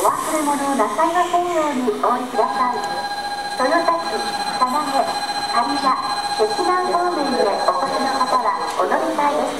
お忘れ物をなさいませんようにお降りください豊田市佐賀毛有谷石南方面へお越しの方はお乗り換えです。